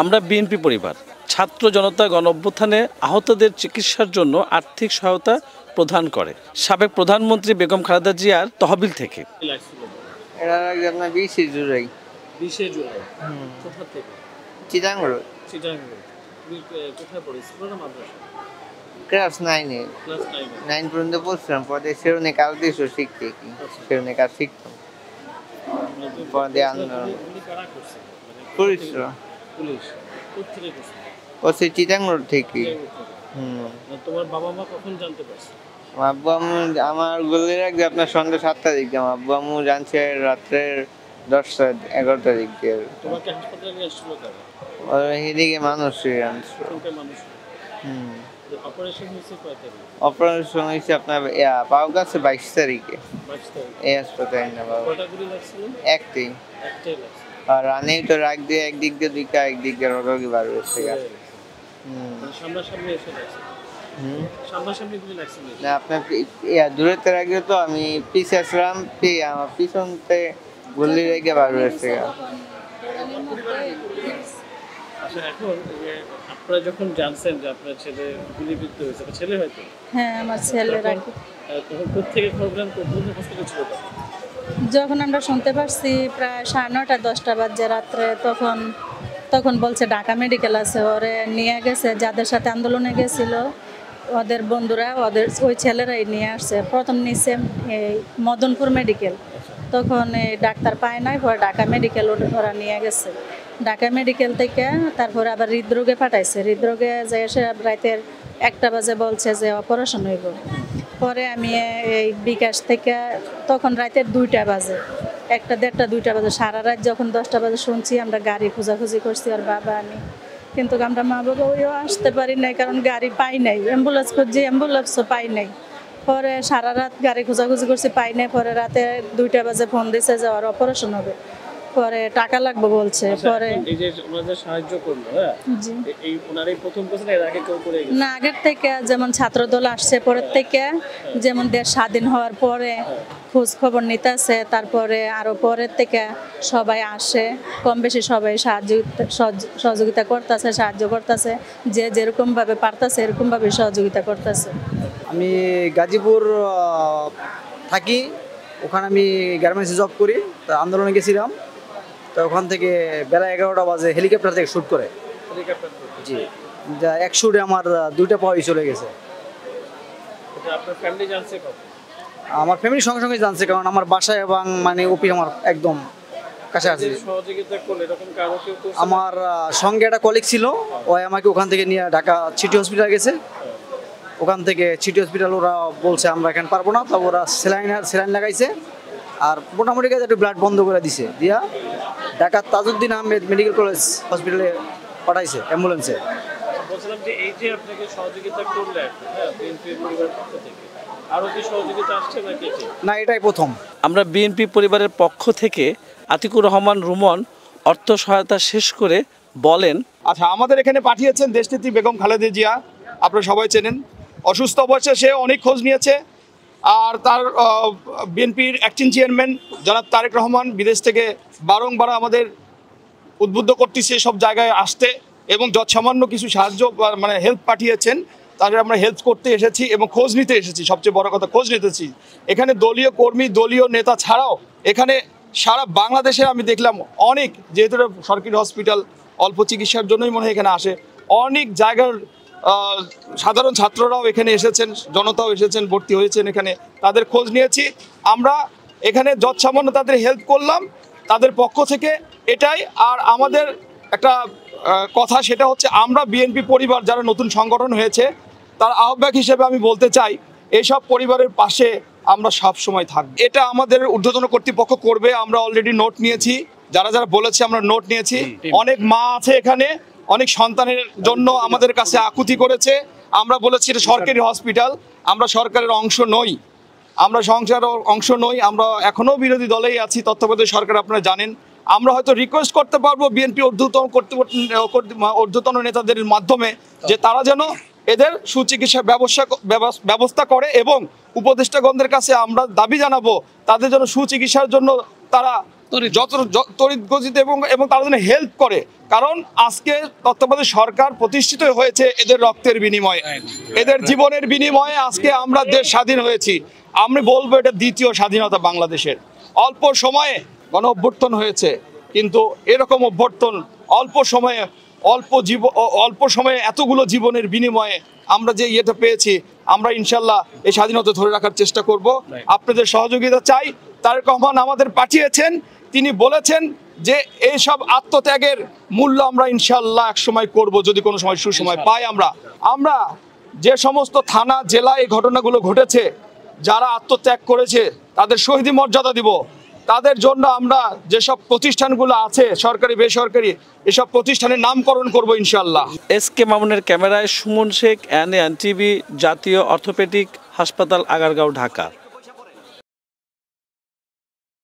আমরা বিএনপি পরিবার। ছাত্র জনতা গণ অভ্যুত্থানে আহতদের চিকিৎসার জন্য আর্থিক সহায়তা প্রদান করে। সাবেক প্রধানমন্ত্রী বেগম খালেদা জিয়ার তহবিল থেকে। এটা লাগবে আপনার জুলাই। জুলাই? কোথা থেকে? চিটাং রোড চিটাগাং কোথায় মাদ্রাসা ক্লাস নাইনে। নাইন। নাইন পর্যন্ত পড়ছিলাম পরে সেরুনে কাজ দিয়েছ শিখতে কি? সেরুনে কাজ শিখতাম। পরে আন্দোলন। কারা করছে? মানে পুলিশ। চিটাং রোড থেকে। হুম। তোমার বাবা মা কখন জানতে পারছে? আমার আব্বু আম্মু আমার গলির আগে আপনার সন্ধ্যা সাতটা দিক দিয়ে আব্বু আম্মু জানছে রাত্রের দশটা এগারোটা দিক দিয়ে তোমাকে হাসপাতালে নিয়ে আসছিল কারা এদিকে মানুষ মানুষ হুম। অপারেশন হয়েছে কয় তারিখ? অপারেশন হয়েছে আপনার পাও গেছে বাইশ তারিখে। বাইশ তারিখ। এই হাসপাতালে না বাবা। কটা গুলি লাগছিল? একটাই একটাই লাগছে আর রানেই তো রাখ দিয়ে একদিক দিয়ে দুইটা একদিক দিয়ে রোগী লাগছে। না না আপনার দূরে তো রাখলে তো আমি আসলাম পি আমার পিছনতে গুলি রেখে বার হয়েছে আচ্ছা এখন আপনারা যখন জানছেন যে আপনার ছেলে গুলিবিদ্ধ হয়েছে ছেলে হয়তো? হ্যাঁ আমার ছেলেরা আহ, তখন কোথেকে খবর কোন হসপিটালে ছিল তখন? যখন আমরা শুনতে পারছি প্রায় সাড়ে নটা দশটা বাজে রাত্রে, তখন তখন বলছে ঢাকা মেডিকেল আছে, ওরে নিয়ে গেছে, যাদের সাথে আন্দোলনে গেছিল, ওদের বন্ধুরা, ওদের ওই ছেলেরাই নিয়ে আসছে। প্রথম নিচে এই মদনপুর মেডিকেল তখন ডাক্তার পায় নাই, পরে ঢাকা মেডিকেল ওরা নিয়ে গেছে। ঢাকা মেডিকেল থেকে তারপরে আবার হৃদরোগে পাঠাইছে। হৃদরোগে যে এসে রাতের একটা বাজে বলছে যে অপারেশন হইব। পরে আমি এই বিকাশ থেকে তখন রাতের দুইটা বাজে। একটা দেড়টা, দুইটা বাজে। সারা রাত যখন দশটা বাজে শুনছি, আমরা গাড়ি খোঁজাখুঁজি করছি আর বাবা, আমি। কিন্তু আমরা মা বাবা ওইও আসতে পারি নাই, কারণ গাড়ি পাই নাই। অ্যাম্বুলেন্স খুঁজছি, অ্যাম্বুলেন্সও পাই নাই। পরে সারা রাত গাড়ি খোঁজাখুঁজি করছি, পাই নাই। পরে রাতে দুইটা বাজে ফোন দিছে যে ওর অপারেশন হবে। পরে টাকা লাগবে বলছে পরে। এই যে ওনাদের সাহায্য করল হ্যাঁ? জি। এই প্রথম এর আগে কেউ করে গেছে? না আগের থেকে যেমন ছাত্রদল আসছে পরের থেকে যেমন দেশ স্বাধীন হওয়ার পরে খোঁজ খবর নিতেছে তারপরে আরও পরের থেকে সবাই আসে কম বেশি সবাই সাহায্য সহযোগিতা করতেছে সাহায্য করতেছে যে যেরকম ভাবে পারতেছে এরকম ভাবে সহযোগিতা করতেছে। আমি গাজীপুর থাকি ওখানে আমি গার্মেন্টসে জব করি তা আন্দোলনে গেছিলাম। তো ওখান থেকে বেলা এগারোটা বাজে হেলিকপ্টার থেকে শ্যুট করে। জি। যা এক শ্যুটে আমার দুইটা পাওয়াই চলে গেছে। ফ্যামিলি আমার ফ্যামিলির সঙ্গে সঙ্গে জানছে কারণ আমার বাসায় এবং মানে ওপি আমার একদম কাছে আছে। যে সহযোগিতা করল এরকম কারও কেউ করছে? আমার সঙ্গে একটা কলিগ ছিল ওই আমাকে ওখান থেকে নিয়ে ঢাকা সিটি হসপিটাল গেছে। ওখান থেকে সিটি হসপিটাল ওরা বলছে আমরা এখানে পারব না। তো ওরা সেলাইন সেলাইন লাগাইছে। আর মোটামুটি কাছে একটু ব্লাড বন্ধ করে দিছে। দিয়া ঢাকা তাজউদ্দিন আহমেদ মেডিকেল কলেজ হসপিটালে পাঠাইছে অ্যাম্বুলেন্সে। বলছিলাম যে এই যে আপনাকে সহযোগিতা করলে হ্যাঁ বিএনপি পরিবারের পক্ষ থেকে আরও কি সহযোগিতা আসছে নাকি না এটাই প্রথম। আমরা বিএনপি পরিবারের পক্ষ থেকে আতিকুর রহমান রুমন অর্থ সহায়তা শেষ করে বলেন আচ্ছা আমাদের এখানে পাঠিয়েছেন দেশনেত্রী বেগম খালেদা জিয়া আপনারা সবাই চেনেন। অসুস্থ অবস্থায় সে অনেক খোঁজ নিয়েছে। আর তার বিএনপির অ্যাক্টিং চেয়ারম্যান জনাব তারেক রহমান বিদেশ থেকে বারংবার আমাদের উদ্বুদ্ধ করতেছে সব জায়গায় আসতে এবং যৎসামান্য কিছু সাহায্য মানে হেল্প পাঠিয়েছেন। তাদের আমরা হেল্প করতে এসেছি এবং খোঁজ নিতে এসেছি। সবচেয়ে বড় কথা, খোঁজ নিতেছি। এখানে দলীয় কর্মী, দলীয় নেতা ছাড়াও এখানে সারা বাংলাদেশে আমি দেখলাম অনেক, যেহেতু সরকারি হসপিটাল অল্প চিকিৎসার জন্যই মনে হয় এখানে আসে, অনেক জায়গার সাধারণ ছাত্ররাও এখানে এসেছেন জনতাও এসেছেন ভর্তি হয়েছেন এখানে। তাদের খোঁজ নিয়েছি। আমরা এখানে যৎসামান্য তাদের হেল্প করলাম। তাদের পক্ষ থেকে এটাই। আর আমাদের একটা কথা সেটা হচ্ছে আমরা বিএনপি পরিবার যারা নতুন সংগঠন হয়েছে তার আহ্বায়ক হিসেবে আমি বলতে চাই এইসব পরিবারের পাশে আমরা সব সময় থাকব। এটা আমাদের ঊর্ধ্বতন কর্তৃপক্ষ করবে। আমরা অলরেডি নোট নিয়েছি। যারা যারা বলেছে আমরা নোট নিয়েছি। অনেক মা আছে এখানে। অনেক সন্তানের জন্য আমাদের কাছে আকুতি করেছে। আমরা বলেছি এটা সরকারি হসপিটাল, আমরা সরকারের অংশ নই। আমরা সংসার অংশ নই, আমরা এখনও বিরোধী দলেই আছি, তত্ত্বাবধায়ক সরকার আপনারা জানেন। আমরা হয়তো রিকোয়েস্ট করতে পারব বিএনপি ঊর্ধ্বতন কর্তৃপক্ষ ঊর্ধ্বতন নেতাদের মাধ্যমে যে তারা যেন এদের সুচিকিৎসা ব্যবস্থা ব্যবস্থা করে এবং উপদেষ্টাগণদের কাছে আমরা দাবি জানাব, তাদের জন্য সুচিকিৎসার জন্য তারা যত তড়িৎ গতিতে এবং এবং তারা যেন হেল্প করে। কারণ আজকে তত্ত্বাবধায়ক সরকার প্রতিষ্ঠিত হয়েছে এদের রক্তের বিনিময়ে। এদের জীবনের বিনিময়ে আজকে আমরা দেশ স্বাধীন হয়েছি। আমি বলব এটা দ্বিতীয় স্বাধীনতা বাংলাদেশের। অল্প সময়ে গণ অভ্যর্থন হয়েছে কিন্তু এরকম অভ্যর্থন অল্প সময়ে অল্প জীব অল্প সময়ে এতগুলো জীবনের বিনিময়ে আমরা যে ইয়েটা পেয়েছি আমরা ইনশাল্লাহ এই স্বাধীনতা ধরে রাখার চেষ্টা করব। আপনাদের সহযোগিতা চাই। তারেক রহমান আমাদের পাঠিয়েছেন। তিনি বলেছেন যে এইসব আত্মত্যাগের মূল্য আমরা ইনশাল্লাহ এক সময় করব যদি কোনো সময় সুসময় পাই আমরা। আমরা যে সমস্ত থানা জেলায় এই ঘটনাগুলো ঘটেছে যারা আত্মত্যাগ করেছে তাদের শহীদি মর্যাদা দিব। তাদের জন্য আমরা যেসব প্রতিষ্ঠানগুলো আছে, সরকারি, বেসরকারি, এসব প্রতিষ্ঠানের নামকরণ করব ইনশাল্লাহ এস কে মামুনের ক্যামেরায় Suman Sheikh, N N TV, জাতীয় অর্থোপেডিক হাসপাতাল, আগারগাঁও, ঢাকা।